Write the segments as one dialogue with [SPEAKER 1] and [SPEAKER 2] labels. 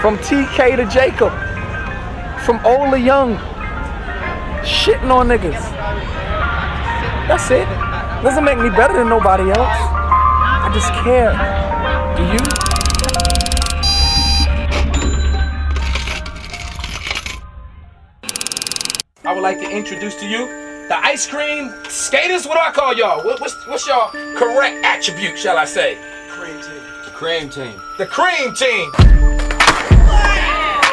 [SPEAKER 1] From TK to Jacob. From old to young. Shitting on niggas. That's it. Doesn't make me better than nobody else. I just care. Do you? I would like to introduce to you the ice cream skaters. What do I call y'all? What, what's, what's your correct attribute, shall I say?
[SPEAKER 2] Cream team.
[SPEAKER 3] The cream team.
[SPEAKER 1] The cream team.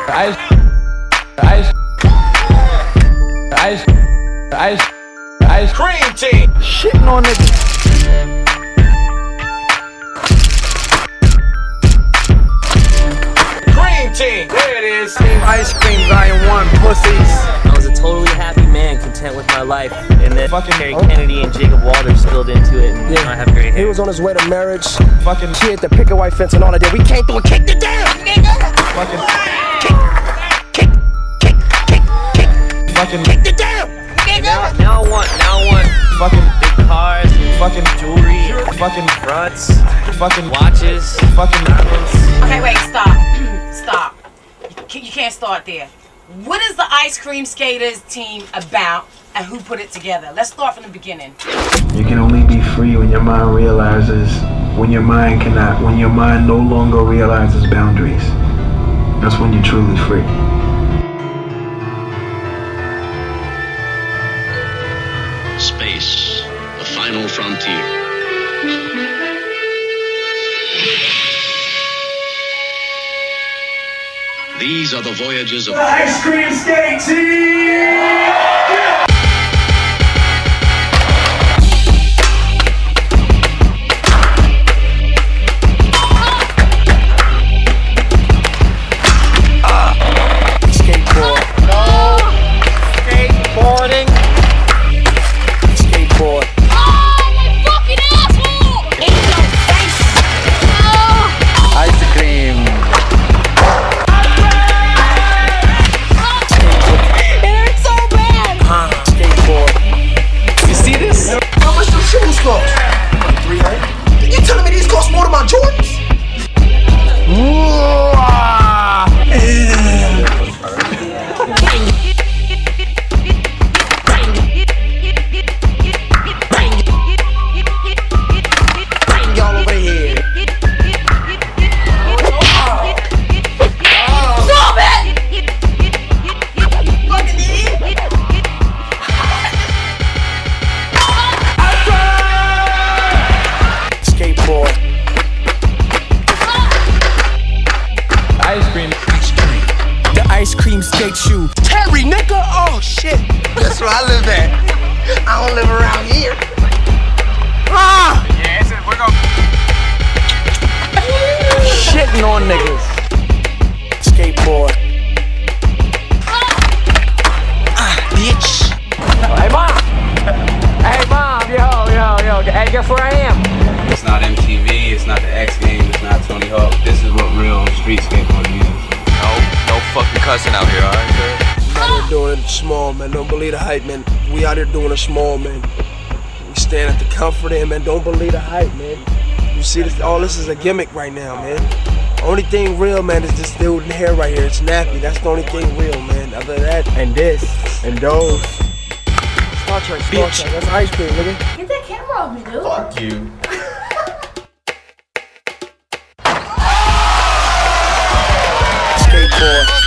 [SPEAKER 3] Ice. Ice. Ice. Ice. Ice.
[SPEAKER 1] Cream team. Shitting on niggas. Cream team. There it is. Team ice cream, volume one, pussies.
[SPEAKER 4] I was a totally happy man, content with my life. And then
[SPEAKER 3] Fucking-
[SPEAKER 4] Terry Kennedy and Jacob Walters spilled into it, and now I have great hair.
[SPEAKER 2] He was on his way to marriage.
[SPEAKER 3] Fucking.
[SPEAKER 2] She the picket white fence and all that. We came through and kicked it down, nigga.
[SPEAKER 3] Fucking.
[SPEAKER 2] Kick, kick, kick, kick,
[SPEAKER 3] Fucking.
[SPEAKER 2] kicked it down,
[SPEAKER 4] Now,
[SPEAKER 2] nigga.
[SPEAKER 4] now I want, now I want
[SPEAKER 3] Fucking.
[SPEAKER 4] big cars,
[SPEAKER 3] Fucking.
[SPEAKER 4] jewelry,
[SPEAKER 3] Fucking.
[SPEAKER 4] fronts,
[SPEAKER 3] Fucking.
[SPEAKER 4] watches,
[SPEAKER 3] Fucking.
[SPEAKER 4] diamonds.
[SPEAKER 5] Okay, wait, stop. stop. You can't start there. What is the Ice Cream Skaters team about and who put it together? Let's start from the beginning.
[SPEAKER 6] You can only be free when your mind realizes, when your mind cannot, when your mind no longer realizes boundaries. That's when you're truly free.
[SPEAKER 7] Space, the final frontier. These are the voyages of the
[SPEAKER 6] Ice cream skate
[SPEAKER 3] ice
[SPEAKER 2] skate shoe. Terry, nigga. Oh shit. That's where I live at. I don't live around here. Ah!
[SPEAKER 1] Shitting on niggas.
[SPEAKER 2] Skateboard. Ah, bitch.
[SPEAKER 1] Hey, mom. Hey, mom. Yo, yo, yo. Hey, guess where I am?
[SPEAKER 8] It's not MTV, it's not the X Games, it's not Tony Hawk. This is what real street skateboarding
[SPEAKER 3] cussing out here, alright?
[SPEAKER 2] We out here doing it small, man. Don't believe the hype, man. We out here doing it small, man. We stand at the comfort end, man. Don't believe the hype, man. You see, this, all this is a gimmick right now, man. Only thing real, man, is this dude in hair right here. It's nappy. That's the only thing real, man. Other than that,
[SPEAKER 1] And this. And those.
[SPEAKER 2] Star Trek, Star Trek. That's ice cream, nigga.
[SPEAKER 9] Get that camera off me, dude.
[SPEAKER 8] Fuck you.
[SPEAKER 2] Skateboard.